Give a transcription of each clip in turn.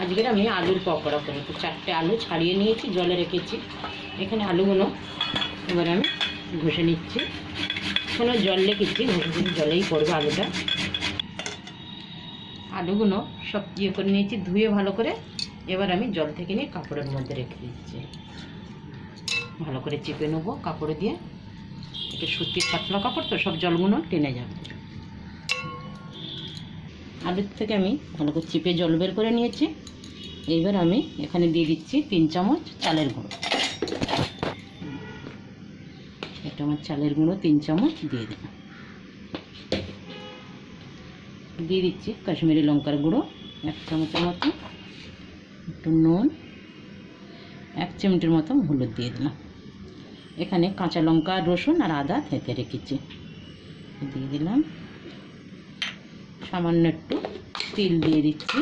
আজকের আমি আলুর পকোড়া করব চারটে আলু ছাড়িয়ে নিয়েছি, জলে রেখেছি। এখানে আলুগুলো এবার আমি ঘষে নিচ্ছি। কোনো জল রেখেছি ঘষে জলেই করব আলুটা। আলুগুলো সব ইয়ে করে নিয়েছি, ধুয়ে ভালো করে। এবার আমি জল থেকে নিয়ে কাপড়ের মধ্যে রেখে দিচ্ছি। ভালো করে চেপে নেব কাপড়ে দিয়ে। এটা সুতির পাতলা কাপড় তো, সব জলগুলো টেনে যাবে। আলুর থেকে আমি ভালো করে চিপে জল বের করে নিয়েছি। এইবার আমি এখানে দিয়ে দিচ্ছি তিন চামচ চালের গুঁড়ো। এটা আমার চালের গুঁড়ো, তিন চামচ দিয়ে দিলাম। দিয়ে দিচ্ছি কাশ্মীরি লঙ্কার গুঁড়ো, এক চামচের মতো একটু নুন, এক চিমটির মতো হলুদ দিয়ে দিলাম। এখানে কাঁচা লঙ্কা, রসুন আর আদা থেতে রেখেছি। দিয়ে দিলাম। সামান্য একটু তিল দিয়ে দিচ্ছি।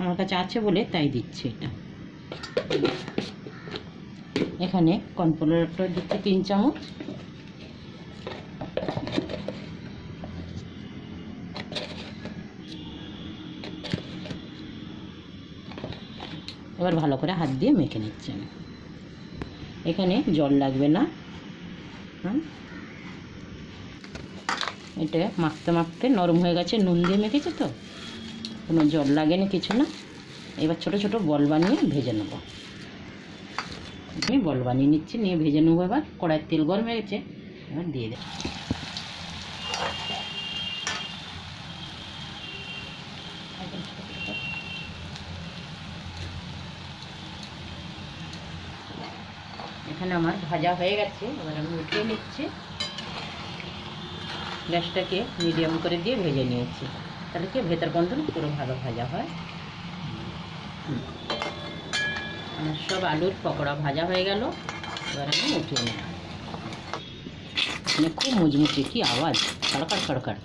আমার কাছে আছে বলে তাই দিচ্ছি এটা। এখানে কর্নফ্লাওয়ারটা দিচ্ছি, তিন চামচ। এবার ভালো করে হাত দিয়ে মেখে নিচ্ছি আমি। এখানে জল লাগবে না। হুম এটা মাখতে মাখতে নরম হয়ে গেছে, নুন দিয়ে মেখেছে তো। কোনো জল লাগেনি কিছু না। এবার ছোট ছোট বল বানিয়ে ভেজে নেব। আমি বল বানিয়ে নিচ্ছি, নিয়ে ভেজে নেব এবার। কড়াইয়ের তেল গরম হয়ে গেছে, এবার দিয়ে দেব। এখানে আমার ভাজা হয়ে গেছে, এবার আমি উঠিয়ে নিচ্ছি। গ্যাসটাকে মিডিয়াম করে দিয়ে ভেজে নিয়েছি। তাহলে কি ভেতর বন্ধন পুরো ভালো ভাজা হয়। আমার সব আলুর পকোড়া ভাজা হয়ে গেল। এবার আমি উঠিয়ে নিলাম এখানে খুব মুচমুচে কি আওয়াজ? খড়কার খড়কার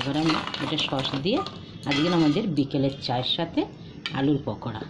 এবার আমি এটা সস দিয়ে আজকে আমাদের বিকেলের চায়ের সাথে আলুর পকোড়া।